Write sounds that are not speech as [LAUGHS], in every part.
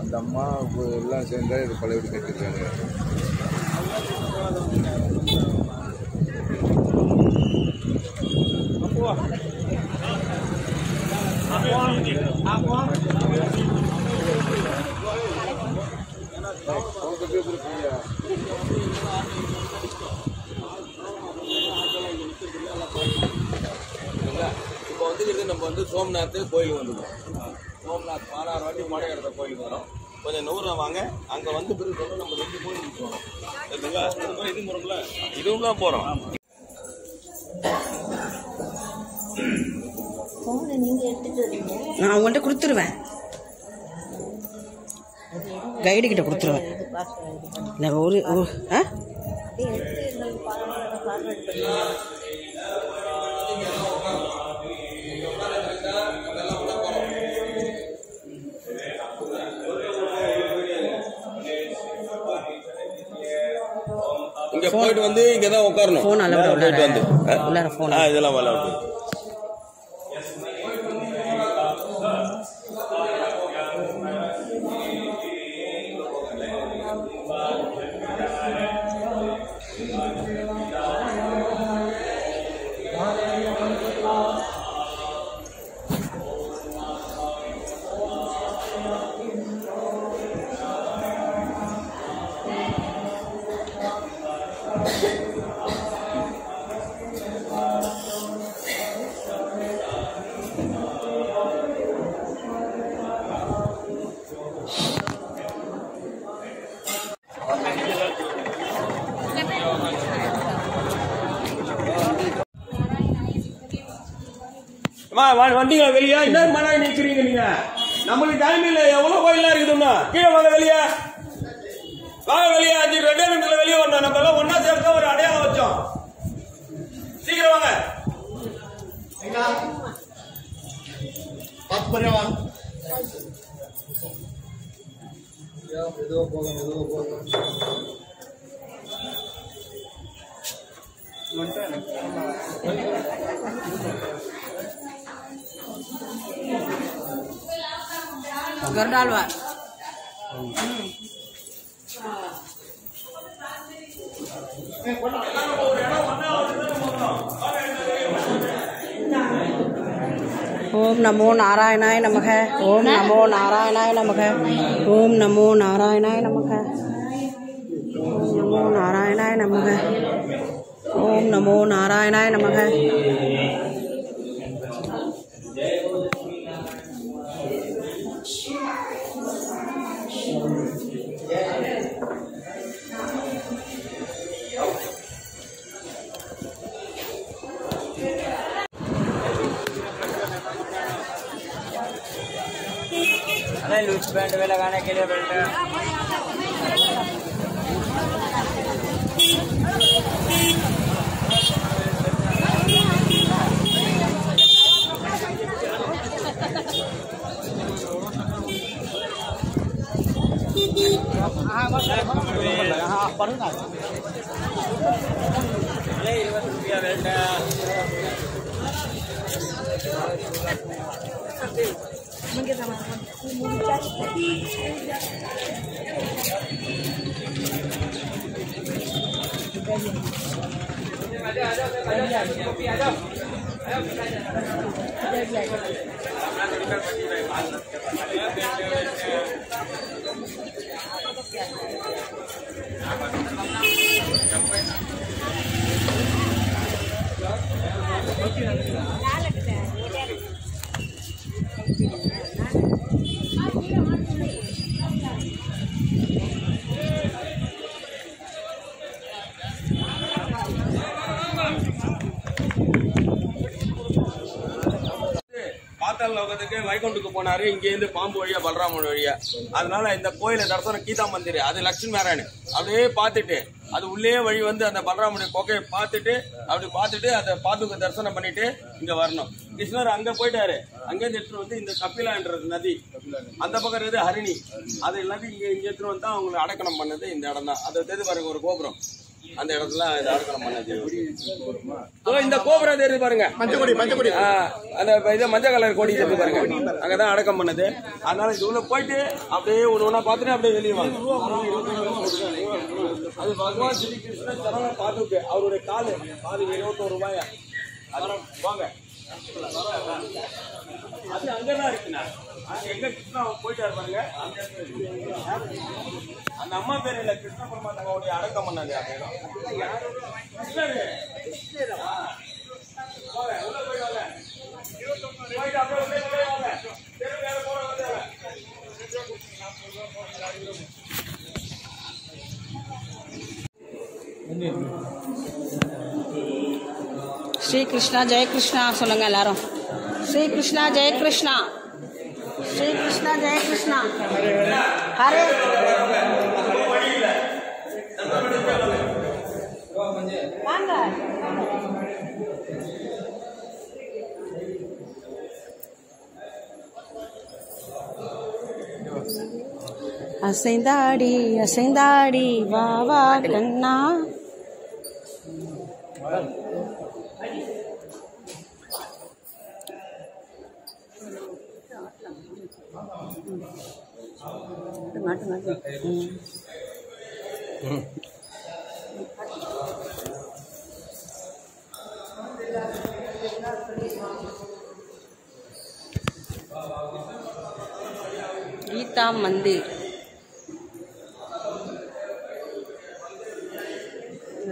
அந்த அம்மா எல்லாம் சேர்ந்தா இது பழைய கட்டிருக்காங்க வந்து நம்ம வந்து சோம்நாத் கோயிலுக்கு வந்துருக்கோம். சோம்நாத் பாலாறு வாட்டி மடை எடுத்த கோயிலுக்கு வரோம். கொஞ்சம் நூறுரூவா வாங்க. அங்கே வந்து பிறகு நம்ம ரெண்டு கோயிலுக்கு போகிறோம் சரிங்களா? இது போகிறோம்ல இதுவும் தான் போகிறோம் நான் அவங்கள்ட்ட கொடுத்துருவேன். கைடு கிட்ட கொடுத்துருவேன். ஒரு ஒரு- ஆ? இங்கே போயிட்டு வந்து இங்கே தான் உட்காரணும். ஃபோன் அளவு நேரா போயிட்டு வந்து. இதெல்லாம் விளையாட்டு வண்டிகளை வெளியே. என்ன மழை நிற்கிறீங்க நீங்க? நம்மளுக்கு டைம் இல்ல எவ்வளவு கோயிலா இருக்குதுன்னா? கீழே வாங்க வெளியே. வாங்க வெளியே. அஞ்சு ரெண்டே நிமிஷத்துல வெளியே வரணும். நம்ம எல்லாம் ஒன்னா சேர்த்து ஒரு அடையாளம் வச்சோம். சீக்கிரம் வாங்க. கருடாழ்வார் घर डालवा ओम नमो नारायणाय नमः ओम नमो नारायणाय नमः ओम नमो नारायणाय नमः ओम नमो नारायणाय नमः ओम नमो नारायणाय नमः बैंड में लगाने के लिए बेल्ट रुपया बेल्ट muchas gracias. போனாரு இங்கேருந்து பாம்பு வழியா பலராமன் வழியா. அதனால இந்த கோயில தரிசனம் கீதா மந்திர் அது லட்சுமி நாராயண் அப்படியே பார்த்துட்டு அது உள்ளே வழி வந்து அந்த பலராமனுடைய கொகையை பார்த்துட்டு அப்படி பார்த்துட்டு அதை பாதுக தரிசனம் பண்ணிட்டு இங்க வரணும். கிருஷ்ணர் அங்க போயிட்டாரு. அங்க எடுத்துட்டு வந்து இந்த கபிலான்றது நதி. அந்த பக்கம் இருக்குது ஹரிணி. அது எல்லாத்தையும் இங்க இங்க எடுத்துட்டு வந்து அவங்களை அடக்கணம் பண்ணது இந்த இடம் தான் அதை தெரிஞ்சு பாருங்க ஒரு கோபுரம். அந்த இடத்துல இது அடக்கணம் பண்ணது இந்த கோபுரம் தெரியுது பாருங்க. மஞ்சக்கொடி மஞ்சக்கொடி அந்த இதை மஞ்சள் கலர் கொடி தெரியுது பாருங்க. அங்கதான் அடக்கம் பண்ணது. அதனால இது உள்ள போயிட்டு அப்படியே ஒண்ணு ஒண்ணா பார்த்துட்டு அப்படியே வெளியே வாங்க. அது பகவான் ஸ்ரீ கிருஷ்ண சரண பாதுக்கு அவருடைய காலு பாது இருபத்தோரு ரூபாயா? அதெல்லாம் வாங்க. அது அங்கதான் இருக்குண்ணா அங்க எங்க கிருஷ்ணா போயிட்டாரு பாருங்க. அந்த அம்மா பேர் இல்ல கிருஷ்ண பரமாத்மாவுடைய அடக்கம் பண்ணாங்க அந்த ஸ்ரீ கிருஷ்ணா ஜெய கிருஷ்ணா சொல்லுங்க எல்லாரும். ஸ்ரீ கிருஷ்ணா ஜெய கிருஷ்ணா. ஸ்ரீ கிருஷ்ணா ஜெய கிருஷ்ணா. ஹரே. வாங்க. அசைந்தாடி அசைந்தாடி வா வா கண்ணா. மாட்டு மாட்டு மந்திர்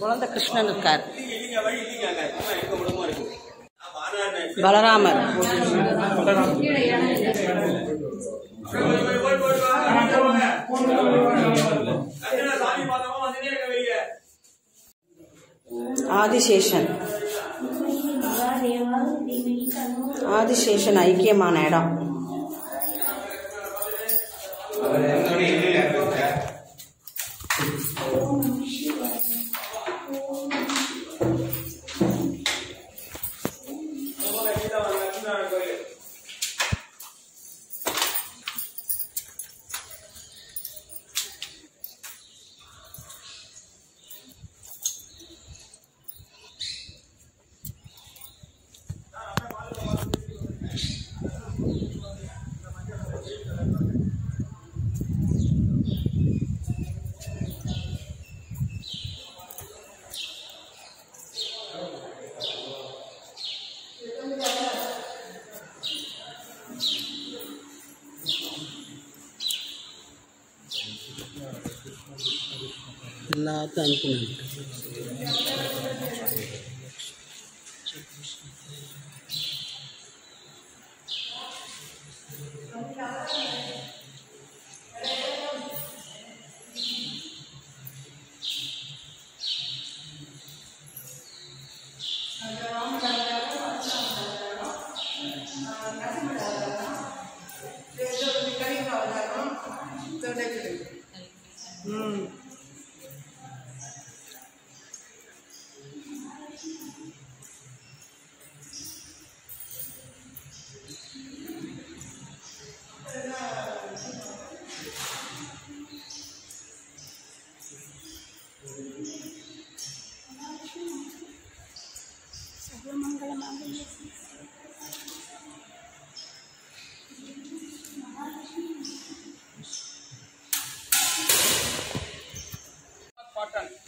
குழந்தை கிருஷ்ணன் இருக்கார். பலராமர். பலராமர். அர்ச்சனா சாமி பார்த்தவங்க வந்துட்டே இருக்க வெளியே ஆதிசேஷன் ஆதிசேஷன் ஐக்கியமான இடம் எல்லாத்தையும் அனுப்புனேன்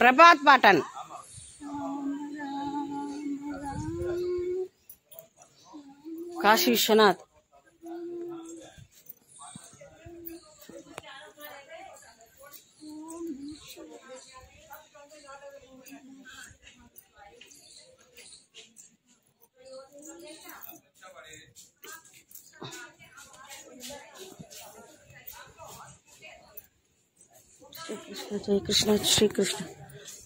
பிரபாத் பாட்டன் காசி விஸ்வநாத் ஸ்ரீ கிருஷ்ண ஜெய கிருஷ்ண ஸ்ரீ கிருஷ்ண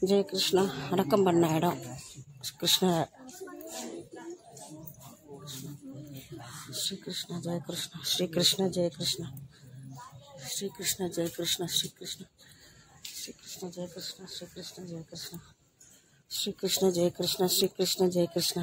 ஜெய கிருஷ்ணா அடக்கம் பண்ண இடம் கிருஷ்ண ஸ்ரீ கிருஷ்ண ஜெய கிருஷ்ண ஸ்ரீ கிருஷ்ண ஜெய கிருஷ்ண ஸ்ரீ கிருஷ்ண ஜெய கிருஷ்ண ஸ்ரீ கிருஷ்ண ஸ்ரீ கிருஷ்ண ஜெய கிருஷ்ண ஸ்ரீ கிருஷ்ண ஜெய கிருஷ்ண ஸ்ரீ கிருஷ்ண ஜெய கிருஷ்ண ஸ்ரீ கிருஷ்ண ஜெய கிருஷ்ண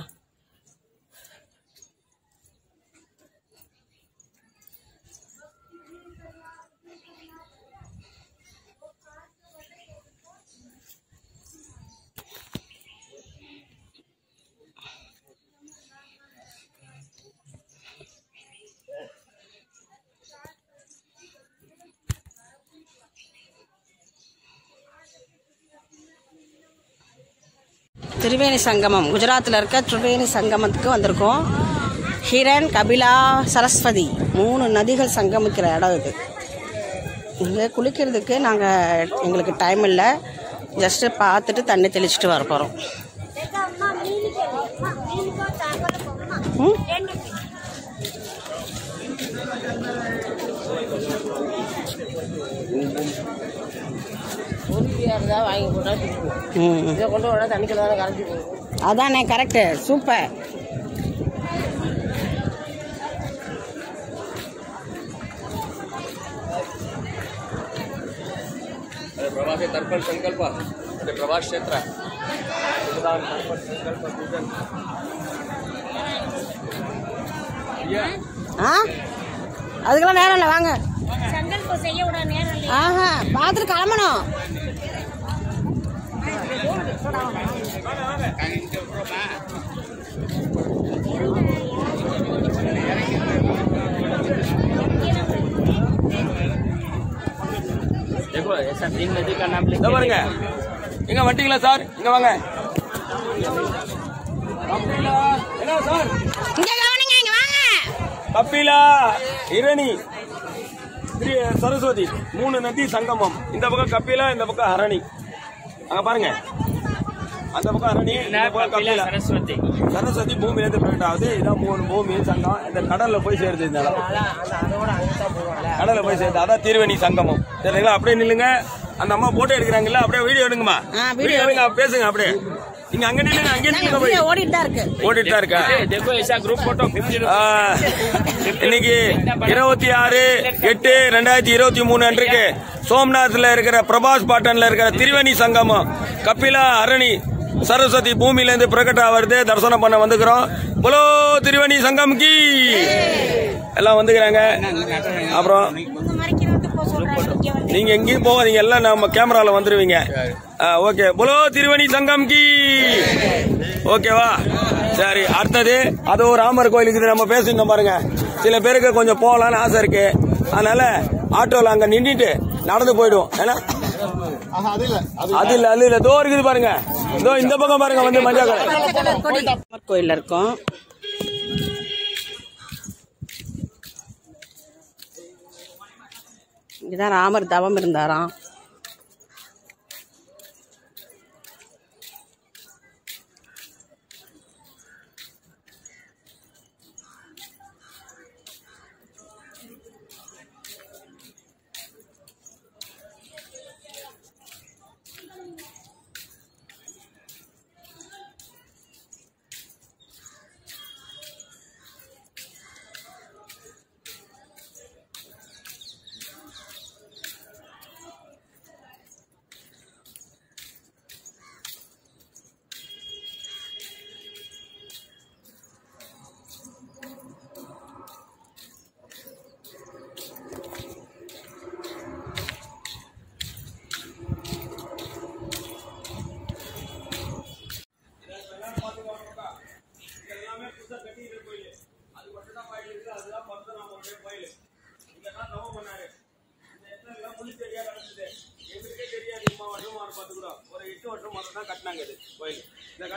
திரிவேணி சங்கமம். குஜராத்தில் இருக்க திரிவேணி சங்கமத்துக்கு வந்திருக்கோம். ஹிரண் கபிலா சரஸ்வதி மூணு நதிகள் சங்கமிக்கிற இடம் இது. இங்கே குளிக்கிறதுக்கு நாங்கள் எங்களுக்கு டைம் இல்லை. ஜஸ்ட்டு பார்த்துட்டு தண்ணி தெளிச்சிட்டு வர போகிறோம் தான் வாங்கி போட்டால் இதை கொண்டு விட தண்ணிக்குள்ள தான் கரைஞ்சி போகும். அதானே கரெக்டு சூப்பர். प्रवासी तर्पण संकल्प अरे प्रवास क्षेत्र அதுக்கெல்லாம் நேரம் இல்லை வாங்க. செய்ய விட நேரம் ஆஹா பார்த்துட்டு கிளம்பணும். देखो ऐसा तीन नदी का नाम लिख இதோ பாருங்க எங்க வந்துட்டீங்களா சார் இங்க வாங்க கபிலா என்ன சார் இங்கே கவனிங்க இங்கே வாங்க கபிலா இரணி ஸ்ரீ சரஸ்வதி மூணு நதி சங்கமம் இந்த பக்கம் கபிலா இந்த பக்கம் ஹரணி அங்க பாருங்க அந்த பக்கம் அரணி சரஸ்வதி. சரஸ்வதி பூமியில இருந்து பிரிண்ட் இதான் மூணு பூமி சங்கம். இந்த கடல்ல போய் சேருது இந்த கடல்ல போய் சேருது அதான் திருவேணி சங்கமம். சரிங்களா அப்படியே நில்லுங்க. அந்த அம்மா போட்டோ எடுக்கிறாங்கல்ல அப்படியே வீடியோ எடுங்கம்மா. வீடியோ எடுங்க. பேசுங்க அப்படியே. நீங்க அங்க நில்லுங்க அங்க நில்லுங்க போய். ஓடிட்டு தான் இருக்கு. ஓடிட்டு தான் இருக்கா குரூப் போட்டோ இன்னைக்கு இருபத்தி ஆறு எட்டு ரெண்டாயிரத்தி இருபத்தி மூணு அன்றைக்கு சோம்நாத்ல இருக்கிற பிரபாஸ் பாட்டன்ல இருக்கிற திரிவேணி சங்கமம் கபிலா அரணி சரஸ்வதி பூமியில இருந்து பிரகட் ஆவறது தரிசனம் பண்ண வந்துக்கிறோம். புலோ திருவேணி சங்கம் கி. எல்லாம் வந்துக்கிறாங்க. அப்புறம் நீங்க எங்கேயும் போகாதீங்க. எல்லாம் நம்ம கேமரால வந்துருவீங்க. ஓகே. புலோ திருவணி சங்கம் கி. ஓகேவா சரி அடுத்தது அது ஒரு ராமர் இது நம்ம பேசிட்டோம் பாருங்க. சில பேருக்கு கொஞ்சம் போகலான்னு ஆசை இருக்கு. அதனால ஆட்டோல அங்க நின்னுட்டு நடந்து போயிடுவோம். ஏன்னா? அது இல்ல அது இல்ல. தோ இருக்குது பாருங்க. இதோ இந்த பக்கம் பாருங்க வந்து மஞ்சள் கடை கோயில் இருக்கும். இதுதான் இங்கதான் ராமர் தவம் இருந்தாராம்.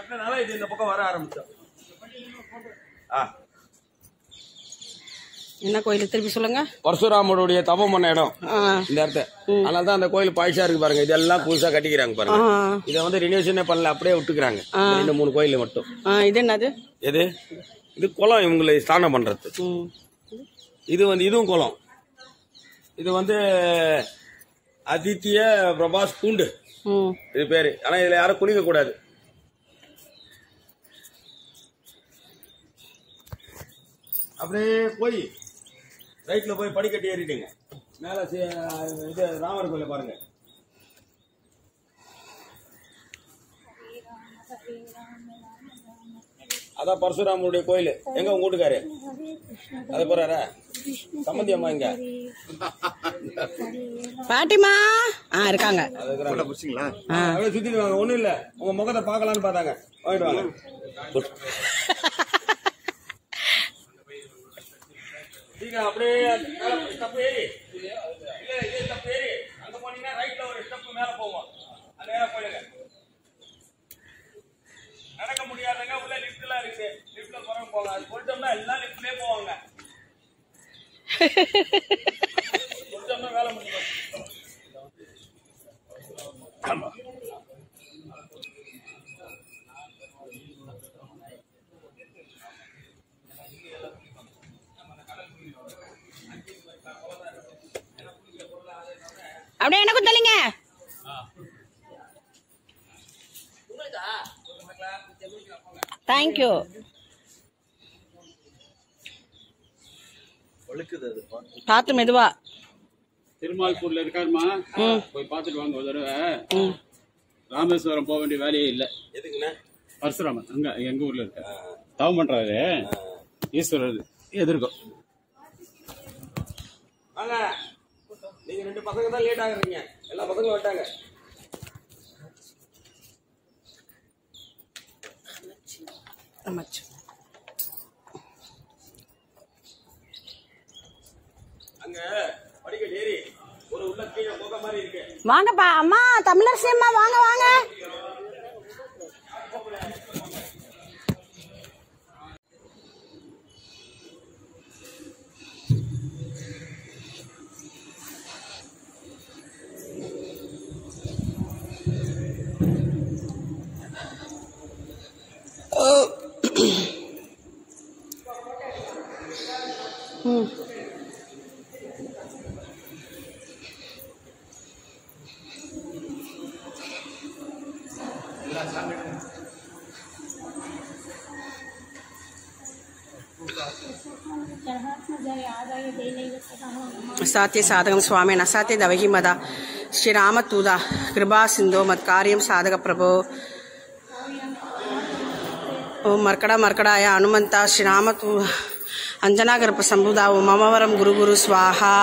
கட்டினதால இது இந்த பக்கம் வர ஆரம்பிச்சோம். ஆ. என்ன கோயில் திருப்பி சொல்லுங்க? பரசுராமருடைய தபம் பண்ண இடம். இந்த இடத்த. அதனால தான் அந்த கோயில் பாய்ச்சா இருக்கு பாருங்க. இதெல்லாம் புதுசா கட்டிக்கிறாங்க பாருங்க. இதை வந்து ரினோவேஷனே பண்ணல அப்படியே விட்டுக்கிறாங்க. இந்த ரெண்டு மூணு கோயில் மட்டும். இது என்னது? எது? இது குளம் இவங்களை ஸ்நானம் பண்றது. இது வந்து இதுவும் குளம். இது வந்து அதித்திய பிரபாஸ் கூண்டு ம். இது பேரு. ஆனா இதுல யாரும் குளிக்க கூடாது அப்படியே போய் ரைட்ல போய் படிக்கட்டு ஏறிடுங்க மேல இது ராமர் கோயில பாருங்க. அதான் பரசுராமனுடைய கோயில். எங்க உங்க வீட்டுக்காரு? அது போறாரா? சம்மந்தி அம்மா இங்க பாட்டிமா? ஆ இருக்காங்க. சுத்திட்டு வாங்க. ஒண்ணும் இல்ல. உங்க முகத்தை பார்க்கலாம்னு பார்த்தாங்க. வாங்கிட்டு வாங்க. [LAUGHS] சீக்கிரம் அப்படியே ஸ்டெப் ஏறி. இல்ல இதே ஸ்டெப் ஏறி. அங்க போனீங்கன்னா ரைட்ல ஒரு ஸ்டெப் மேல போவோம். அது நேரா போயிடுங்க. நடக்க முடியாதவங்க உள்ள லிஃப்ட் எல்லாம் இருக்கு. லிஃப்ட்ல போறவங்க போங்க அது சொல்லிட்டோம்னா எல்லாம் லிஃப்ட்லயே போவாங்க. [LAUGHS] சொல்லிட்டோம்னா வேலை முடியும் ஆமா. அப்படியே எனக்கும் தள்ளிங்க தேங்க்யூ பார்த்து மெதுவா. திருமால்பூர்ல இருக்காருமா. போய் பார்த்துட்டு வாங்க ஒரு தடவை. ராமேஸ்வரம் போக வேண்டிய வேலையே இல்ல. எதுக்குண்ணே? பரசுராமன் அங்க எங்க ஊர்ல இருக்க. தவம் பண்றாரு. ஈஸ்வரர் எதிர்க்கும். வாங்க. நீங்க ரெண்டு பசங்க தான் லேட் ஆகுறீங்க. எல்லா பசங்களும் வந்துட்டாங்க. ஆமாச்சு அங்க படிக்கட்டு ஏறி ஒரு உள்ள கீழே போக மாதிரி இருக்கு. வாங்கப்பா அம்மா தமிழரசி அம்மா வாங்க வாங்க. ಸಾತ್ಯ ಸಾಧಕ ಸ್ವಾಮಿ ನಸಾತ್ಯ ದವಹಿ ಮದ ಶ್ರೀರಾಮತೂದ ಕೃಪಾ ಸಿಂಧು ಮತ್ ಕಾರ್ಯ ಸಾಧಕ ಪ್ರಭು. ಓಂ ಮರ್ಕಡ ಮರ್ಕಡಾಯ ಹನುಮಂತ ಶ್ರೀರಾಮತೂ ಅಂಜನಾಗರಪ ಸಂಭುದ ಓಂ ಮಮವರಂ ಗುರುಗುರು ಸ್ವಾಹಾ.